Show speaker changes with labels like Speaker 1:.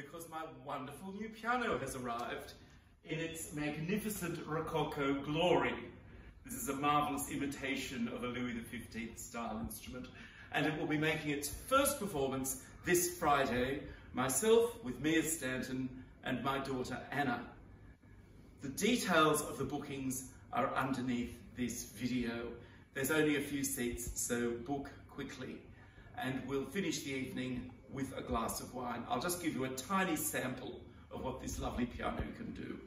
Speaker 1: because my wonderful new piano has arrived in its magnificent Rococo glory. This is a marvellous imitation of a Louis XV style instrument, and it will be making its first performance this Friday, myself with Mia Stanton and my daughter Anna. The details of the bookings are underneath this video. There's only a few seats, so book quickly and we'll finish the evening with a glass of wine. I'll just give you a tiny sample of what this lovely piano can do.